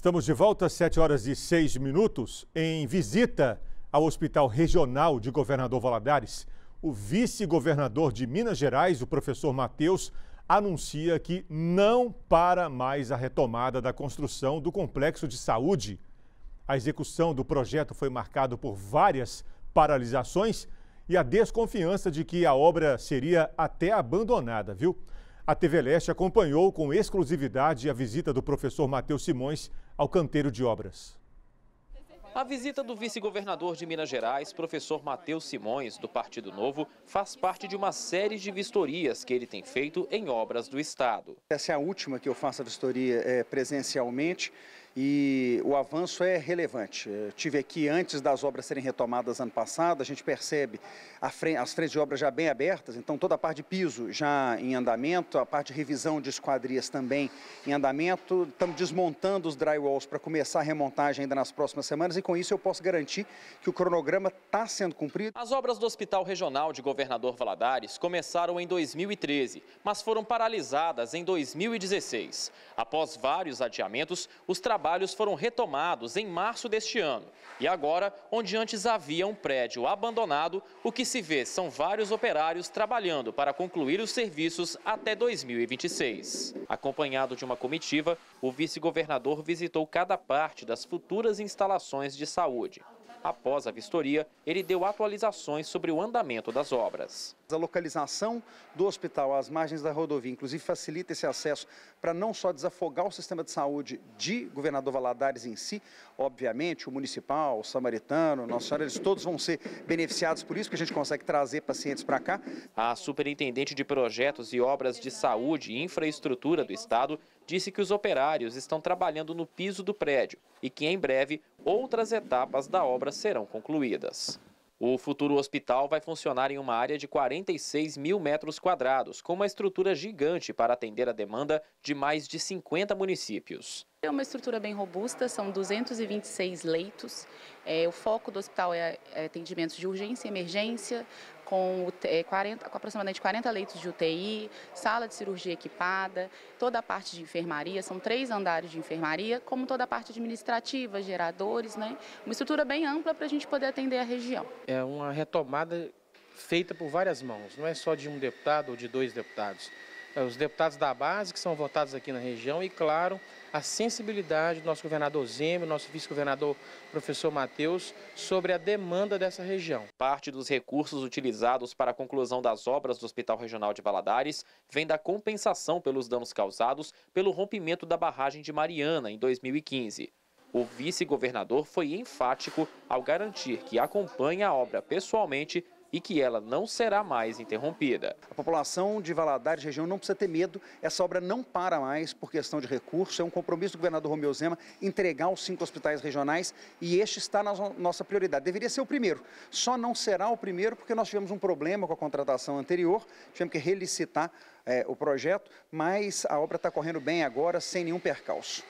Estamos de volta às 7 horas e 6 minutos. Em visita ao Hospital Regional de Governador Valadares, o vice-governador de Minas Gerais, o professor Matheus, anuncia que não para mais a retomada da construção do complexo de saúde. A execução do projeto foi marcada por várias paralisações e a desconfiança de que a obra seria até abandonada, viu? A TV Leste acompanhou com exclusividade a visita do professor Matheus Simões ao canteiro de obras. A visita do vice-governador de Minas Gerais, professor Matheus Simões, do Partido Novo, faz parte de uma série de vistorias que ele tem feito em obras do Estado. Essa é a última que eu faço a vistoria é, presencialmente e o avanço é relevante. Eu tive aqui antes das obras serem retomadas ano passado, a gente percebe frente, as frentes de obras já bem abertas, então toda a parte de piso já em andamento, a parte de revisão de esquadrias também em andamento. Estamos desmontando os drywalls para começar a remontagem ainda nas próximas semanas e com isso eu posso garantir que o cronograma está sendo cumprido. As obras do Hospital Regional de Governador Valadares começaram em 2013, mas foram paralisadas em 2016. Após vários adiamentos, os trabalhos trabalhos foram retomados em março deste ano. E agora, onde antes havia um prédio abandonado, o que se vê são vários operários trabalhando para concluir os serviços até 2026. Acompanhado de uma comitiva, o vice-governador visitou cada parte das futuras instalações de saúde. Após a vistoria, ele deu atualizações sobre o andamento das obras. A localização do hospital às margens da rodovia, inclusive, facilita esse acesso para não só desafogar o sistema de saúde de Governador Valadares em si, obviamente, o municipal, o samaritano, Nossa Senhora, eles todos vão ser beneficiados por isso, que a gente consegue trazer pacientes para cá. A superintendente de projetos e obras de saúde e infraestrutura do Estado disse que os operários estão trabalhando no piso do prédio e que em breve outras etapas da obra serão concluídas. O futuro hospital vai funcionar em uma área de 46 mil metros quadrados, com uma estrutura gigante para atender a demanda de mais de 50 municípios. É uma estrutura bem robusta, são 226 leitos. É, o foco do hospital é, é atendimentos de urgência e emergência, com, é, 40, com aproximadamente 40 leitos de UTI, sala de cirurgia equipada, toda a parte de enfermaria, são três andares de enfermaria, como toda a parte administrativa, geradores, né? Uma estrutura bem ampla para a gente poder atender a região. É uma retomada feita por várias mãos, não é só de um deputado ou de dois deputados. É, os deputados da base que são votados aqui na região e, claro, a sensibilidade do nosso governador Zeme, nosso vice-governador professor Matheus, sobre a demanda dessa região. Parte dos recursos utilizados para a conclusão das obras do Hospital Regional de Valadares vem da compensação pelos danos causados pelo rompimento da barragem de Mariana em 2015. O vice-governador foi enfático ao garantir que acompanha a obra pessoalmente e que ela não será mais interrompida. A população de Valadares, região, não precisa ter medo, essa obra não para mais por questão de recurso, é um compromisso do governador Romeu Zema entregar os cinco hospitais regionais e este está na nossa prioridade. Deveria ser o primeiro, só não será o primeiro porque nós tivemos um problema com a contratação anterior, tivemos que relicitar é, o projeto, mas a obra está correndo bem agora, sem nenhum percalço.